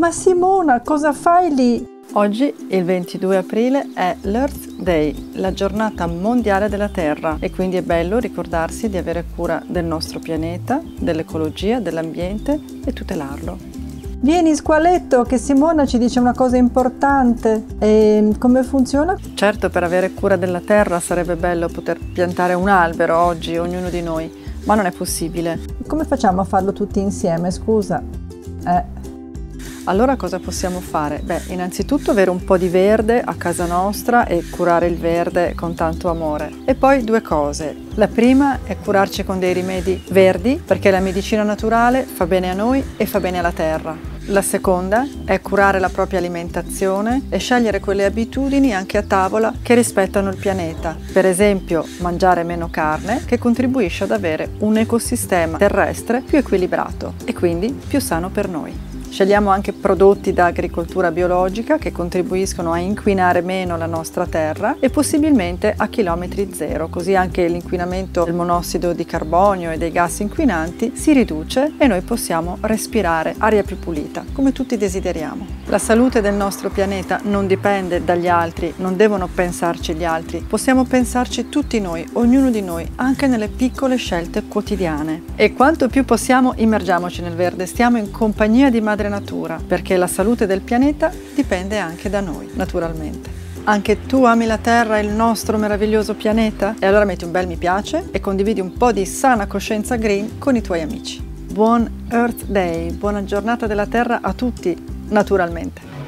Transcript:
Ma Simona, cosa fai lì? Oggi, il 22 aprile, è l'Earth Day, la giornata mondiale della Terra e quindi è bello ricordarsi di avere cura del nostro pianeta, dell'ecologia, dell'ambiente e tutelarlo. Vieni squaletto che Simona ci dice una cosa importante. E come funziona? Certo, per avere cura della terra sarebbe bello poter piantare un albero oggi, ognuno di noi, ma non è possibile. Come facciamo a farlo tutti insieme, scusa? Eh. Allora cosa possiamo fare? Beh, innanzitutto avere un po' di verde a casa nostra e curare il verde con tanto amore. E poi due cose. La prima è curarci con dei rimedi verdi perché la medicina naturale fa bene a noi e fa bene alla terra. La seconda è curare la propria alimentazione e scegliere quelle abitudini anche a tavola che rispettano il pianeta. Per esempio, mangiare meno carne che contribuisce ad avere un ecosistema terrestre più equilibrato e quindi più sano per noi. Scegliamo anche prodotti da agricoltura biologica che contribuiscono a inquinare meno la nostra terra e possibilmente a chilometri zero, così anche l'inquinamento del monossido di carbonio e dei gas inquinanti si riduce e noi possiamo respirare aria più pulita, come tutti desideriamo. La salute del nostro pianeta non dipende dagli altri, non devono pensarci gli altri, possiamo pensarci tutti noi, ognuno di noi, anche nelle piccole scelte quotidiane. E quanto più possiamo immergiamoci nel verde, stiamo in compagnia di madre madre natura, perché la salute del pianeta dipende anche da noi, naturalmente. Anche tu ami la Terra e il nostro meraviglioso pianeta? E allora metti un bel mi piace e condividi un po' di sana coscienza green con i tuoi amici. Buon Earth Day, buona giornata della Terra a tutti, naturalmente.